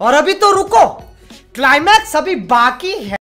और अभी तो रुको क्लाइमैक्स अभी बाकी है।